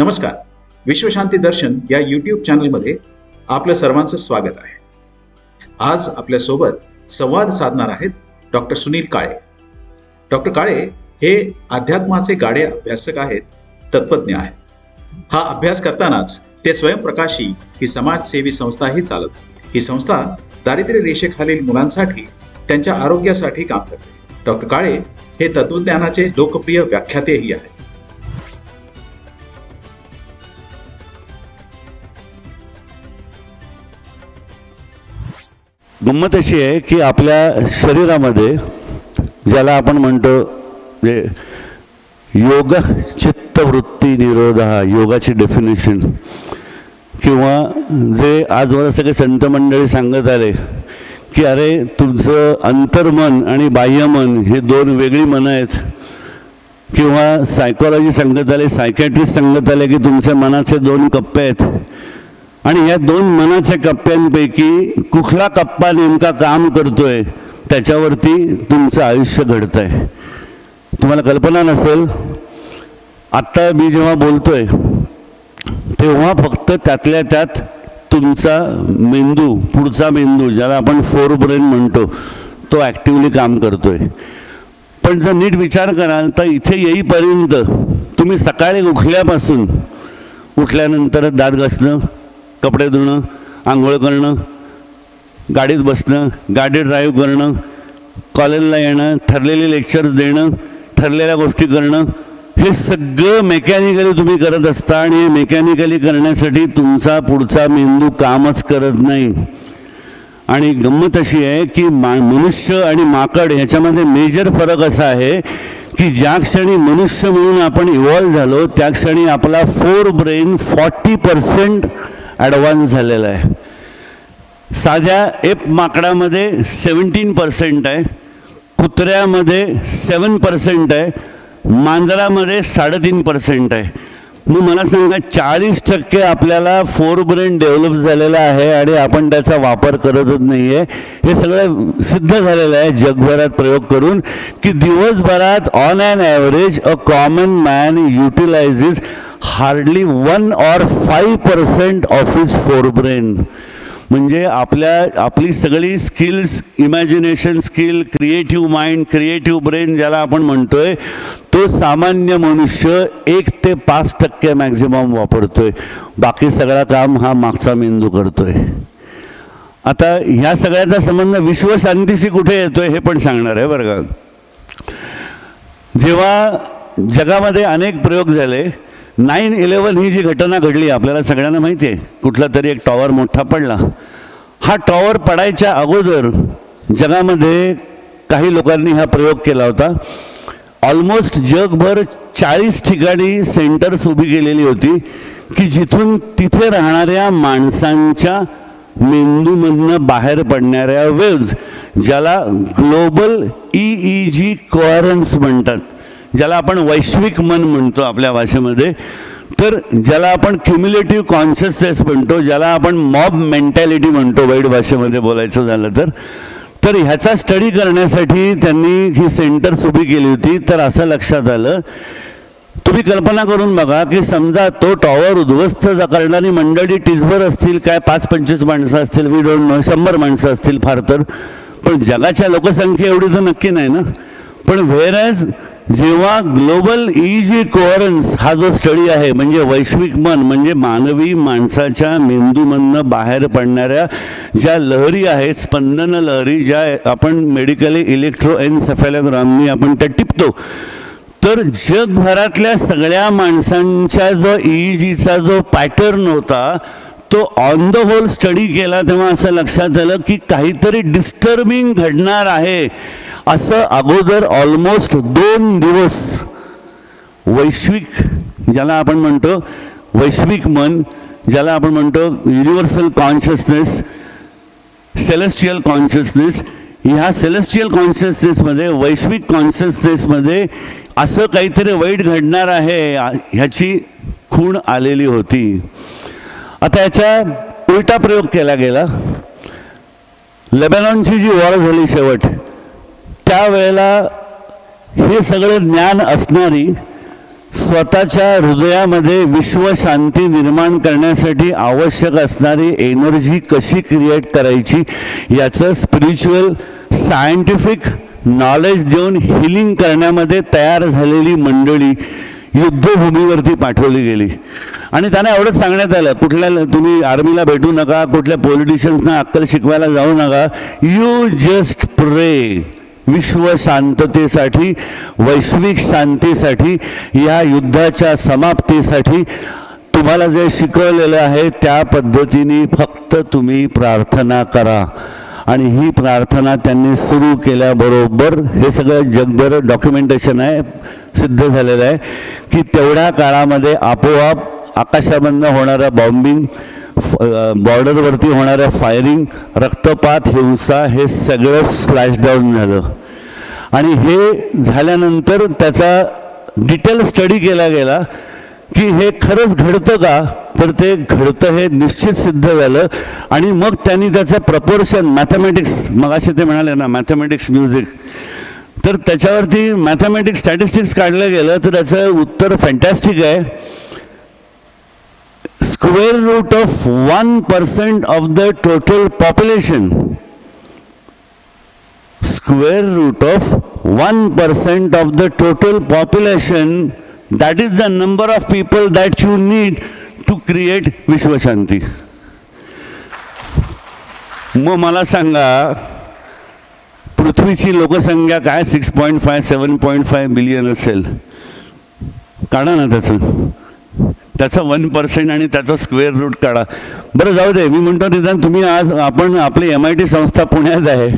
नमस्कार. विश्वशांती दर्शन या युट्यूब चॅनलमध्ये आपल्या सर्वांचं स्वागत आहे. आज आपल्यासोबत संवाद साधणार आहेत डॉक्टर सुनील काळे. डॉक्टर काळे हे अध्यात्माचे गाडे अभ्यासक आहेत तत्वज्ञ आहेत. हा अभ्यास करतानाच ते स्वयंप्रकाशी ही समाजसेवी संस्थाही चालत ही संस्था दारिद्र्य रेषेखालील मुलांसाठी त्यांच्या आरोग्यासाठी काम करते. डॉक्टर काळे हे तत्वज्ञानाचे लोकप्रिय व्याख्यातेही आहेत. गंमत अशी आहे की आपल्या शरीरामध्ये ज्याला आपण म्हणतो जे योग चित्तवृत्ती निरोध हा योगाची डेफिनेशन किंवा जे आजवर सगळे संत मंडळी सांगत आले की अरे तुमचं अंतर्मन आणि बाह्यमन हे दोन वेगळी मनं आहेत. किंवा सायकोलॉजी सांगत आले सायकॅट्रिस्ट सांगत आले की तुमच्या मनाचे दोन कप्पे आहेत. आणि या दोन मनाच्या कप्प्यांपैकी कुठला कप्पा नेमका काम करतोय त्याच्यावरती तुमचं आयुष्य घडतं आहे तुम्हाला कल्पना नसेल आत्ता मी जेव्हा बोलतोय तेव्हा फक्त त्यातल्या त्यात तुमचा मेंदू पुढचा मेंदू ज्याला आपण फोर ब्रेन म्हणतो तो ॲक्टिवली काम करतोय. पण जर नीट विचार कराल तर इथे येईपर्यंत तुम्ही सकाळी उठल्यापासून उठल्यानंतर दात घासणं कपडे धुणं आंघोळ करणं गाडीत बसणं गाडी ड्राईव्ह करणं कॉलेजला येणं ठरलेले लेक्चर्स देणं ठरलेल्या गोष्टी करणं हे सगळं मेकॅनिकली तुम्ही करत असता आणि मेकॅनिकली करण्यासाठी तुमचा पुढचा मेंदू कामच करत नाही. आणि गंमत अशी आहे की मा मनुष्य आणि माकड ह्याच्यामध्ये मेजर फरक असा आहे की ज्या क्षणी मनुष्य म्हणून आपण इव्हॉल्व्ह झालो त्या क्षणी आपला forebrain forty percent advance झालेला आहे. साध्या एप माकडामध्ये सेवन्टीन पर्सेंट आहे कुत्र्यामध्ये सेवन पर्सेंट आहे मांजरामध्ये साडेतीन पर्सेंट आहे. मग मला सांगा चाळीस टक्के आपल्याला फोर ब्रेन डेव्हलप झालेला आहे आणि आपण त्याचा वापर करतच नाही आहे हे सगळं सिद्ध झालेलं आहे. जगभरात प्रयोग करून की दिवसभरात on an average a common man utilises hardly one or five percent of his forebrain म्हणजे आपल्या आपली सगळी skills imagination skill creative mind creative brain ज्याला आपण म्हणतोय तो सामान्य मनुष्य एक ते पाच टक्के मॅक्झिमम वापरतोय. बाकी सगळा काम हा मागचा मेंदू करतोय. आता ह्या सगळ्याचा संबंध विश्वशांतीशी कुठे येतोय हे पण सांगणार आहे बरं का. जेव्हा जगामध्ये अनेक प्रयोग झाले नाईन इलेवन ही जी घटना घडली आपल्याला सगळ्यांना माहिती आहे कुठला तरी एक टॉवर मोठा पडला. हा टॉवर पडायच्या अगोदर जगामध्ये काही लोकांनी हा प्रयोग केला होता. ऑलमोस्ट जगभर चाळीस ठिकाणी सेंटर्स उभी केलेली होती की जिथून तिथे राहणाऱ्या माणसांच्या मेंदूमधनं बाहेर पडणाऱ्या वेव्ज ज्याला global E E G coherence म्हणतात. ज्याला आपण वैश्विक मन म्हणतो आपल्या भाषेमध्ये तर ज्याला आपण क्युम्युलेटिव्ह कॉन्शियसनेस म्हणतो ज्याला आपण मॉब मेंटॅलिटी म्हणतो वाईट भाषेमध्ये बोलायचं झालं तर तर ह्याचा स्टडी करण्यासाठी त्यांनी ही सेंटर्स उभी केली होती. तर असं लक्षात आलं. तुम्ही कल्पना करून बघा की समजा तो टॉवर उद्ध्वस्त करणारी मंडळी टिसभर असतील काय पाच पंचवीस माणसं असतील वी डोंट नो शंभर माणसं असतील फार तर. पण जगाच्या लोकसंख्या एवढी तर नक्की नाही ना. पण व्हेरॅज जेव्हा ग्लोबल ई जी कोअरन्स हा जो स्टडी आहे म्हणजे वैश्विक मन म्हणजे मानवी माणसाच्या मेंदूमधनं बाहेर पडणाऱ्या ज्या लहरी आहेत स्पंदन लहरी ज्या आपण मेडिकली इलेक्ट्रो एनसेफॅलोग्रामनी आपण त्या टिपतो तर जगभरातल्या सगळ्या माणसांच्या जो ई जीचा जो पॅटर्न होता तो ऑन द होल स्टडी केला तेव्हा असं लक्षात आलं की काहीतरी डिस्टर्बिंग घडणार आहे. असं अगोदर ऑलमोस्ट दोन दिवस वैश्विक ज्याला आपण म्हणतो वैश्विक मन ज्याला आपण म्हणतो युनिव्हर्सल कॉन्शियसनेस सेलेस्टियल कॉन्शियसनेस ह्या सेलेस्टियल कॉन्शियसनेसमध्ये वैश्विक कॉन्शियसनेसमध्ये असं काहीतरी वाईट घडणार आहे ह्याची खूण आलेली होती. आता याचा उलटा प्रयोग केला गेला. लेबॅनॉनची जी वॉर झाली शेवट त्यावेळेला हे सगळं ज्ञान असणारी स्वतःच्या हृदयामध्ये विश्वशांती निर्माण करण्यासाठी आवश्यक असणारी एनर्जी कशी क्रिएट करायची याचं स्पिरिच्युअल सायंटिफिक नॉलेज देऊन हिलिंग करण्यामध्ये तयार झालेली मंडळी युद्धभूमीवरती पाठवली गेली. आणि त्यांना एवढंच सांगण्यात आलं कुठल्या तुम्ही आर्मीला भेटू नका कुठल्या पॉलिटिशियन्सना अक्कल शिकवायला जाऊ नका यू जस्ट प्रे विश्व शांततेसाठी वैश्विक शांतीसाठी या युद्धाच्या समाप्तीसाठी तुम्हाला जे शिकवलेलं आहे त्या पद्धतीने फक्त तुम्ही प्रार्थना करा. आणि ही प्रार्थना त्यांनी सुरू केल्याबरोबर हे सगळं जगभर डॉक्युमेंटेशन आहे सिद्ध झालेलं आहे की तेवढ्या काळामध्ये आपोआप आकाशाबंद होणारं बॉम्बिंग बॉर्डरवरती होणाऱ्या फायरिंग रक्तपात हिंसा हे सगळं स्लॅशडाऊन झालं. आणि हे झाल्यानंतर त्याचा डिटेल स्टडी केला गेला की हे खरंच घडतं का? तर ते घडतं हे निश्चित सिद्ध झालं. आणि मग त्यांनी त्याचं प्रपोर्शन मॅथमॅटिक्स मग असे ते म्हणाले ना मॅथमॅटिक्स म्युझिक तर त्याच्यावरती मॅथमॅटिक्स स्टॅटिस्टिक्स काढलं गेलं तर त्याचं उत्तर फॅन्टॅस्टिक आहे. Square root of one percent of the total population square root of one percent of the total population that is the number of people that you need to create विश्वशांती मग मला सांगा पृथ्वीची लोकसंख्या काय? Six point five seven point five billion असेल. काढा ना त्याचं. त्याचा वन पर्सेंट आणि त्याचा स्क्वेअर रूट काढा. बरं जाऊ दे मी म्हणतो निदान तुम्ही आज आपण आपली एम आय टी संस्था पुण्यात आहे.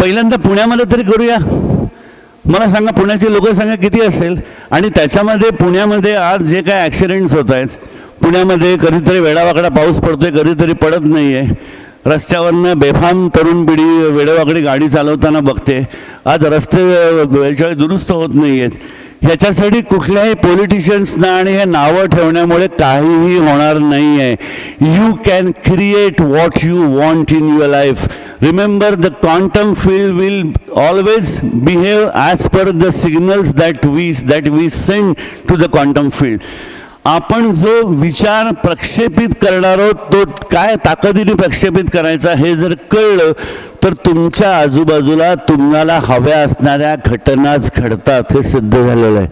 पहिल्यांदा पुण्यामध्ये तरी करूया. मला सांगा पुण्याची लोकसंख्या किती असेल? आणि त्याच्यामध्ये पुण्यामध्ये आज जे काय ॲक्सिडेंट्स होत आहेत पुण्यामध्ये कधीतरी वेडावाकडा पाऊस पडतोय कधीतरी पडत नाही आहे रस्त्यावरनं बेफाम तरुण पिढी वेडेवाकडी गाडी चालवताना बघते. आज रस्ते वेळच्या दुरुस्त होत नाही आहेत ह्याच्यासाठी कुठल्याही पॉलिटिशियन्सना आणि हे नावं ठेवण्यामुळे काहीही होणार नाही आहे you can create what you want in your life remember the quantum field will always behave as per the signals that we that we send to the quantum field आपण जो विचार प्रक्षेपित करणार आहोत तो काय ताकदीने प्रक्षेपित करायचा हे जर कळलं तर तुमच्या आजूबाजूला तुम्हाला हव्या असणाऱ्या घटनाच घडतात हे सिद्ध झालेलं आहे.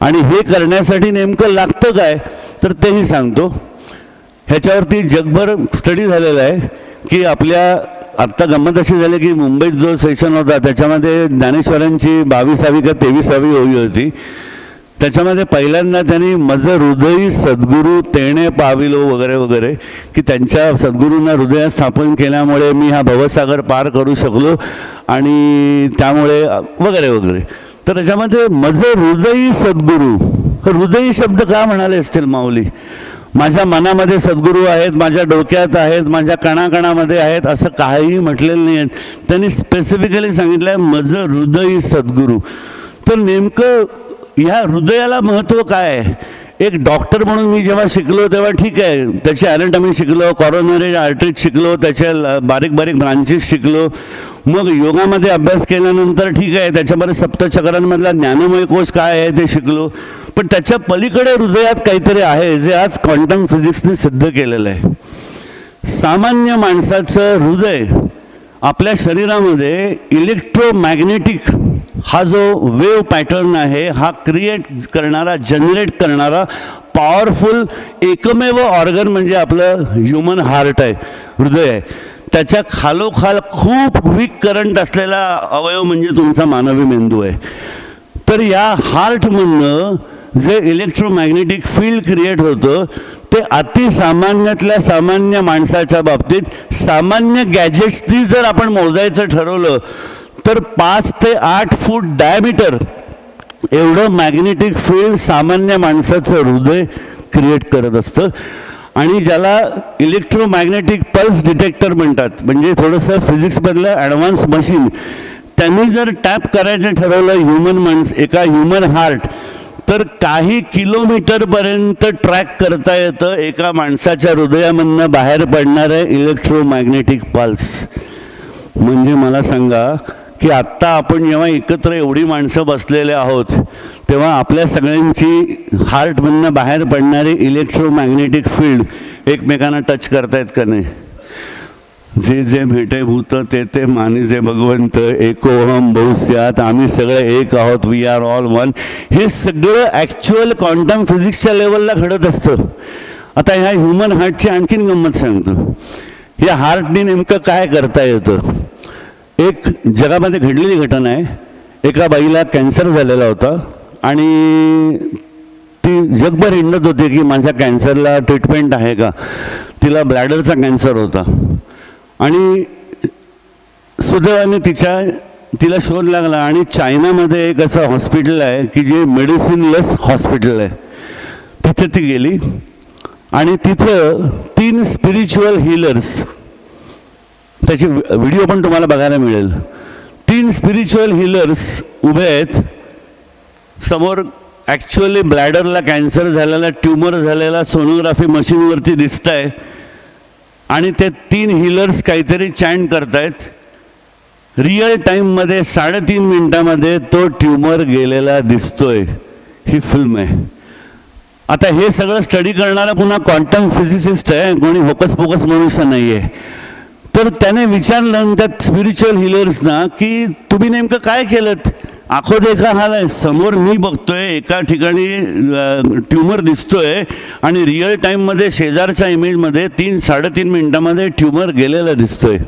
आणि हे करण्यासाठी नेमकं लागतं काय? तर तेही सांगतो. ह्याच्यावरती जगभर स्टडी झालेला आहे की आपल्या आत्ता गंमत अशी झाली की मुंबईत जो सेशन होता त्याच्यामध्ये ज्ञानेश्वरांची बावीसावी का तेवीसावी होई होती. त्याच्यामध्ये पहिल्यांदा त्यांनी मज हृदयी सद्गुरू तेणे पाविलो वगैरे वगैरे की त्यांच्या सद्गुरूंना हृदयात स्थापन केल्यामुळे मी हा भवसागर पार करू शकलो आणि त्यामुळे वगैरे वगैरे. तर त्याच्यामध्ये मज हृदयी सद्गुरू हृदयी शब्द का म्हणाले असतील माऊली? माझ्या मनामध्ये सद्गुरू आहेत माझ्या डोक्यात आहेत माझ्या कणाकणामध्ये आहेत असं काहीही म्हटलेलं नाही आहेत त्यांनी स्पेसिफिकली सांगितलं आहे मज हृदयी सद्गुरू. तर नेमकं ह्या हृदयाला महत्त्व काय? आहे एक डॉक्टर म्हणून मी जेव्हा शिकलो तेव्हा ठीक आहे. त्याची ॲनाटॉमी शिकलो कॉरोनरी आर्टरीज शिकलो त्याच्या बारीक बारीक ब्रांचेस शिकलो. मग योगामध्ये अभ्यास केल्यानंतर ठीक आहे त्याच्यामध्ये सप्तचक्रांमधला ज्ञानमय कोश काय आहे ते शिकलो. पण त्याच्या पलीकडे हृदयात काहीतरी आहे जे आज क्वांटम फिजिक्सने सिद्ध केलेलं आहे. सामान्य माणसाचं हृदय आपल्या शरीरामध्ये इलेक्ट्रोमॅग्नेटिक हा जो वेव पॅटर्न आहे हा क्रिएट करणारा जनरेट करणारा पॉवरफुल एकमेव ऑर्गन म्हणजे आपलं ह्युमन हार्ट आहे हृदय आहे. त्याच्या खालोखाल खूप वीक करंट असलेला अवयव म्हणजे तुमचा मानवी मेंदू आहे. तर या हार्टमधनं जे इलेक्ट्रोमॅग्नेटिक फील्ड क्रिएट होतं ते अतिसामान्यातल्या सामान्य माणसाच्या बाबतीत सामान्य गॅजेट्सनी जर आपण मोजायचं ठरवलं तर पाच ते आठ फूट डायमीटर एवढं मॅग्नेटिक फील्ड सामान्य माणसाचं हृदय क्रिएट करत असतं. आणि ज्याला इलेक्ट्रोमॅग्नेटिक पल्स डिटेक्टर म्हणतात म्हणजे थोडंसं फिजिक्समधलं ॲडव्हान्स मशीन त्यांनी जर टॅप करायचं ठरवलं ह्युमन माणस एका ह्युमन हार्ट तर काही किलोमीटरपर्यंत ट्रॅक करता येतं एका माणसाच्या हृदयामधनं बाहेर पडणारं इलेक्ट्रोमॅग्नेटिक पल्स म्हणजे मला सांगा की आत्ता आपण जेव्हा एकत्र एवढी माणसं बसलेले आहोत तेव्हा आपल्या सगळ्यांची हार्टमधनं बाहेर पडणारी इलेक्ट्रोमॅग्नेटिक फील्ड एकमेकांना टच करतायत का नाही? जे जे भेटे भूत ते ते मानी जे भगवंत एकोहम बहुस्यात आम्ही सगळे एक आहोत वी आर ऑल वन हे सगळं ॲक्च्युअल क्वांटम फिजिक्सच्या लेवलला घडत असतं. आता ह्या ह्युमन हार्टची आणखीन गंमत सांगतो. या हार्टने नेमकं काय करता येतं? एक जगामध्ये घडलेली घटना आहे. एका बाईला कॅन्सर झालेला होता आणि ती जगभर हिंडत होती की माझ्या कॅन्सरला ट्रीटमेंट आहे का? तिला ब्लॅडरचा कॅन्सर होता. आणि सुदैवाने तिच्या तिला शोध लागला आणि चायनामध्ये एक असं हॉस्पिटल आहे की जे मेडिसिनलेस हॉस्पिटल आहे. तिथे ती गेली आणि तिथं तीन स्पिरिच्युअल हिलर्स त्याची व्हिडिओ पण तुम्हाला बघायला मिळेल. तीन स्पिरिच्युअल हिलर्स उभे आहेत. समोर ॲक्च्युअली ब्लॅडरला कॅन्सर झालेला ट्युमर झालेला सोनोग्राफी मशीनवरती दिसत आहे आणि ते तीन हिलर्स काहीतरी चॅन्ट करतायत. रिअल टाईममध्ये साडेतीन मिनटामध्ये तो ट्युमर गेलेला दिसतोय. ही फिल्म आहे. आता हे सगळं स्टडी करणारा पुन्हा क्वांटम फिजिसिस्ट आहे. कोणी होकस पोकस मनुष्य नाही आहे तर त्याने विचारलं त्या स्पिरिच्युअल हिलर्सना की तुम्ही नेमकं काय केलं आखो देखा हाल आहे समोर मी बघतोय एका ठिकाणी ट्युमर दिसतोय आणि रिअल टाईममध्ये शेजारच्या इमेजमध्ये तीन साडेतीन मिनटामध्ये ट्युमर गेलेला दिसतोय.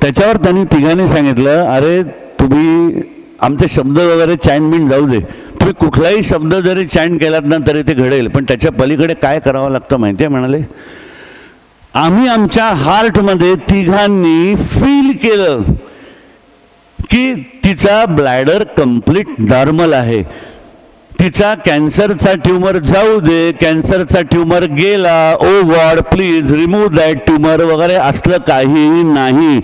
त्याच्यावर त्यांनी तिघांनी सांगितलं अरे तुम्ही आमचे शब्द वगैरे चॅन जाऊ दे. तुम्ही कुठलाही शब्द जरी चॅन केलात ना तरी ते घडेल. पण त्याच्या पलीकडे काय करावं लागतं माहिती आहे म्हणाले? आम्ही आमच्या हार्टमध्ये तिघांनी फील केलं की तिचा ब्लॅडर कंप्लीट नॉर्मल आहे. तिचा कॅन्सरचा ट्युमर जाऊ दे कॅन्सरचा ट्युमर गेला O God please remove that tumour वगैरे असलं काही नाही.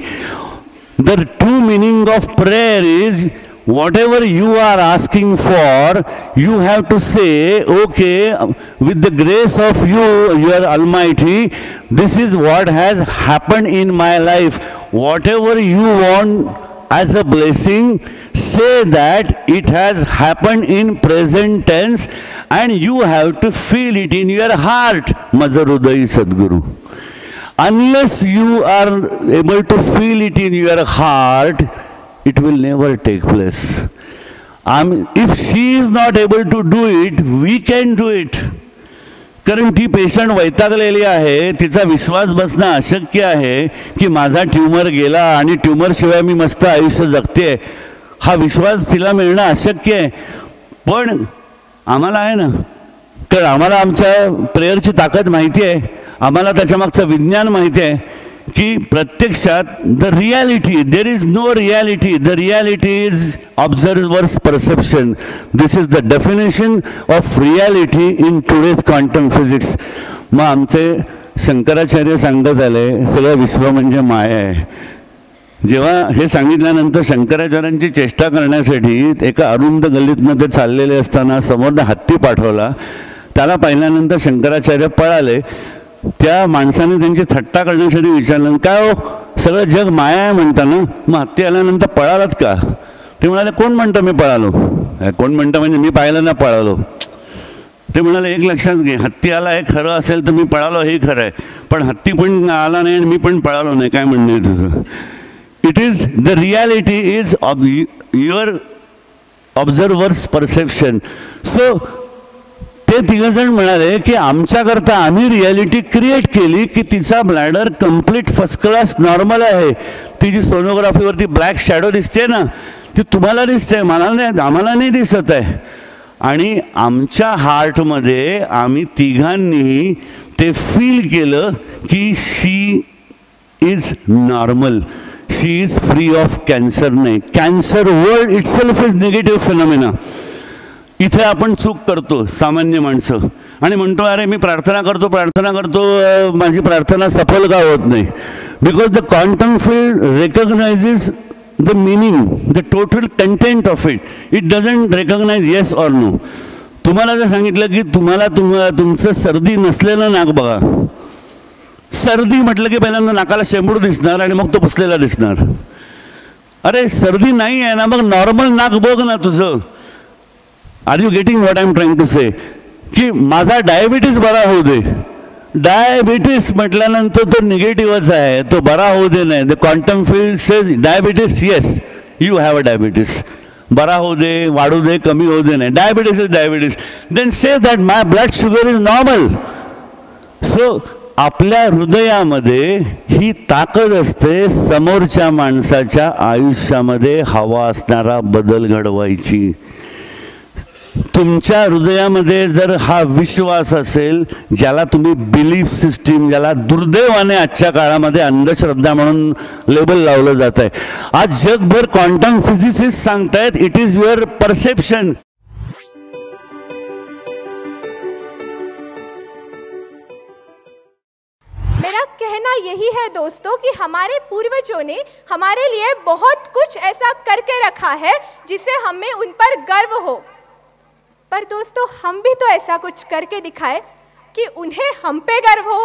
The true meaning of prayer is whatever you are asking for, you have to say, okay, with the grace of you, your Almighty, this is what has happened in my life. Whatever you want as a blessing, say that it has happened in present tense and you have to feel it in your heart, Mazarudai Sadguru. Unless you are able to feel it in your heart, it will never take place. Um, if she is not able to do it, we can do it. कारण ती patient वैतागलेली आहे तिचा विश्वास बसणं अशक्य आहे की माझा tumour गेला आणि ट्युमरशिवाय मी मस्त आयुष्य जगते हा विश्वास तिला मिळणं अशक्य आहे पण आम्हाला आहे ना तर आम्हाला आमच्या प्रेयरची ताकद माहिती आहे आम्हाला त्याच्यामागचं विज्ञान माहिती आहे की प्रत्यक्षात the reality there is no reality the reality is observer's perception this is the definition of reality in today's quantum physics मग आमचे शंकराचार्य सांगत आले सगळं विश्व म्हणजे माया आहे. जेव्हा हे सांगितल्यानंतर शंकराचार्यांची चेष्टा करण्यासाठी एका अरुंद गल्लीतनं ते चाललेले असताना समोरनं हत्ती पाठवला. त्याला पाहिल्यानंतर शंकराचार्य पळाले. त्या माणसाने त्यांची थट्टा करण्यासाठी विचारलं. काय हो? सगळं जग माया आहे म्हणता ना? मग हत्ती आल्यानंतर पळालात का? ते म्हणाले कोण म्हणतं मी पळालो? कोण म्हणतं म्हणजे मी पाहिलं ना पळालो. ते म्हणाले एक लक्षात घे हत्ती आला हे खरं असेल तर मी पळालो हे खरं आहे. पण हत्ती पण आला नाही आणि मी पण पळालो नाही. काय म्हणणं आहे तुझं? It is the reality is ob your observer's perception so ते तिघजण म्हणाले की आमच्याकरता आम्ही रियालिटी क्रिएट केली की तिचा bladder complete first class normal आहे. ती जी सोनोग्राफीवरती ब्लॅक शॅडो दिसते ना ती तुम्हाला दिसते मला नाही आम्हाला नाही दिसत आहे. आणि आमच्या हार्टमध्ये आम्ही तिघांनी ते फील केलं की she is normal she is free of cancer नाही. Cancer world itself is negative phenomena इथे आपण चूक करतो सामान्य माणसं. आणि म्हणतो अरे मी प्रार्थना करतो प्रार्थना करतो माझी प्रार्थना सफल का होत नाही? Because the quantum field recognises the meaning the total content of it it doesn't recognise yes or no तुम्हाला जर सांगितलं की तुम्हाला तुम तुमचं सर्दी नसलेलं नाक बघा. सर्दी म्हटलं की पहिल्यांदा नाकाला शेंबूड दिसणार आणि मग तो पुसलेला दिसणार. अरे सर्दी नाही आहे ना मग नॉर्मल नाक बघ ना तुझं. Are you getting what I am trying to say की माझा डायबिटीस बरा होऊ दे. डायबिटीस म्हटल्यानंतर तो निगेटिव्हच आहे. तो बरा होऊ दे नाही. The quantum field says diabetes yes you have a diabetes बरा होऊ दे वाढू दे कमी होऊ दे नाही. Diabetes is diabetes then say that my blood sugar is normal so आपल्या हृदयामध्ये ही ताकद असते समोरच्या माणसाच्या आयुष्यामध्ये हवा असणारा बदल घडवायची. तुमच्या हृदयामध्ये जर हा विश्वास असेल ज्याला तुम्ही बिलीफ सिस्टीम ज्याला दुर्दैवाने आजच्या काळामध्ये अंधश्रद्धा म्हणून लेबल लावलं जात आहे आज जगभर क्वांटम फिजिसिस्ट सांगतायत इट इज युअर परसेप्शन मेरा कहना यही है दोस्तों कि हमारे पूर्वजों ने हमारे लिए बहुत कुछ ऐसा करके रखा है जिसे हमें उन पर गर्व हो। पर दोस्तों हम भी तो ऐसा कुछ करके दिखाए कि उन्हें हम पे गर्व हो।